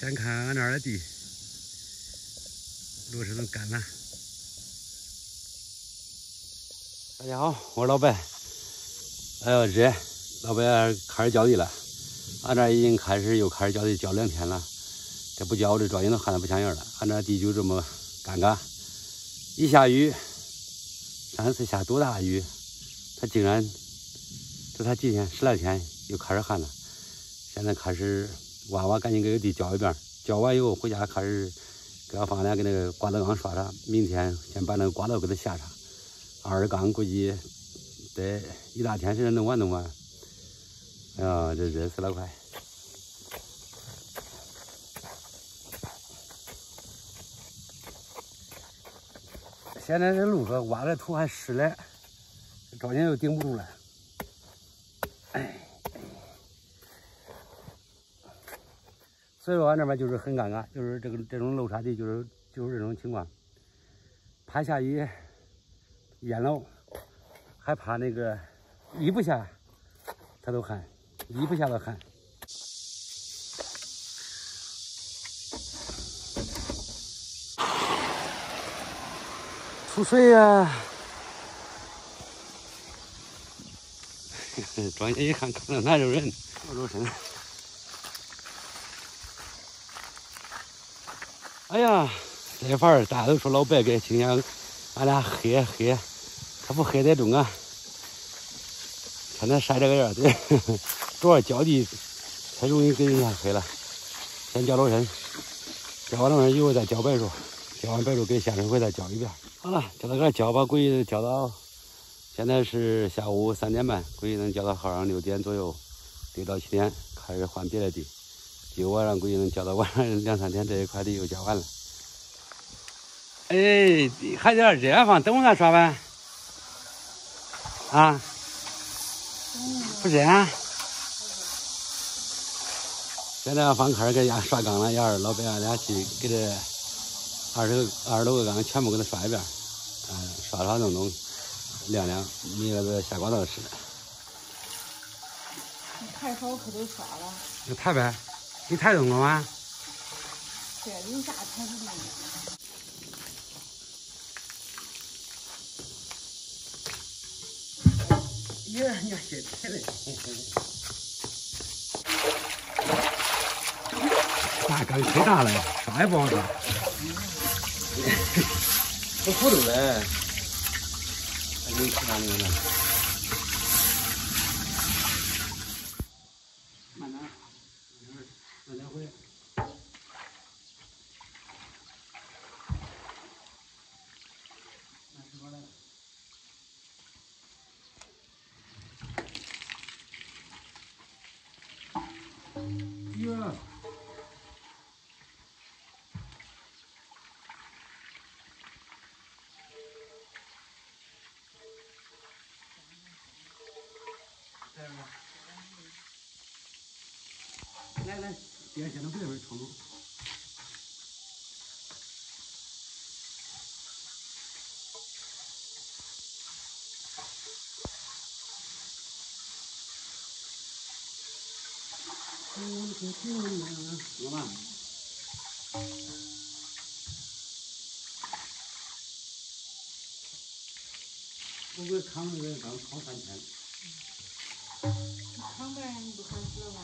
先看俺这儿的地，路是都干了。大家好，我是老白。哎呦，热！老白开始浇地了。俺这已经开始又开始浇地，浇两天了。这不浇，这庄稼都旱得不像样了。俺这地就这么干干，一下雨，上次下多大雨，它竟然这才几天，十来天又开始旱了。现在开始。挖挖，赶紧给地浇一遍，浇完以后回家开始给俺放俩给那个刮道缸刷刷。明天先把那个刮道给它下上。二缸估计得一大天时间弄完弄完。哎呀，这热死了快！现在这路上挖的土还湿嘞，庄稼又顶不住了。哎。所以说，俺这边就是很尴尬，就是这个这种漏沙地，就是就是这种情况，怕下雨淹了，还怕那个一不下它都旱，一不下都旱。出水呀！庄稼一看，可能哪有人？我着身。哎呀，这法儿大家都说老白给，今天俺俩黑黑，他不黑得中啊！天天晒这个样子，主要浇地太容易给人家黑了。先浇着身，浇完了身以后再浇白术，浇完白术给下水会再浇一遍。好了，就到这浇吧，估计浇到现在是下午三点半，估计能浇到后上六点左右，六到七点开始换别的地。今晚上估计能浇到晚上两三天，这一块地又浇完了。哎，还在热房，等会再刷呗。啊？不热啊？现在放开给家刷缸了，要是老白俺俩去给这二十个、二十多个缸全部给他刷一遍，嗯，刷刷弄弄，晾晾，明个子下刮道使。太少可都刷了。那太呗。你抬动了吗？这有啥抬不动的？耶，你看这抬的，大缸忒大了，刷也不好刷，不扶住嘞，还有其他那个。来来，别先从这边冲。怎老板？我给扛那个刚扛三天。扛呗，你不还死吗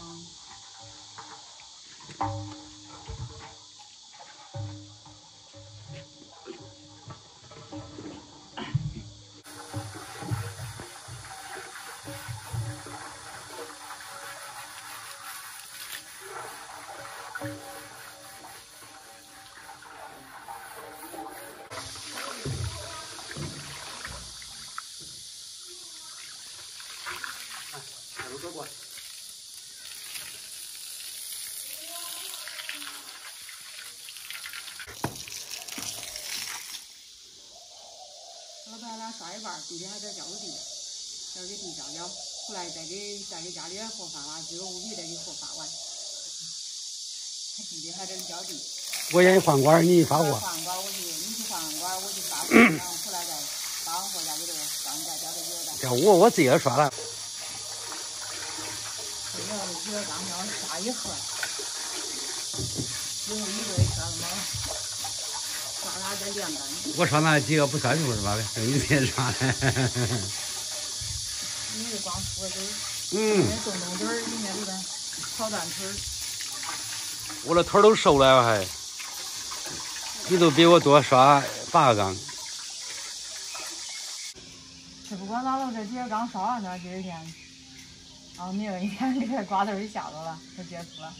老板俩刷一半，今天还在浇地，要给地浇浇，回来再给再给 家里人盒饭完，今个再完。他弟弟还在浇地。我愿意换管，你发货。换管我去，你去换管，我去发货，然后回来再发完货再给这个再我我自己也刷了。这要是几个缸要刷我刷那几个不算数是吧？就你别刷的。你就光敷个嘴，嗯，那冻冻嘴儿，里面里边炒蛋腿儿。我的腿儿都瘦了，我还，你都比我多刷八个缸。这不管咋了，这几个缸刷完了，今儿天，啊明儿你看给这瓜子儿给吓着了都结束了。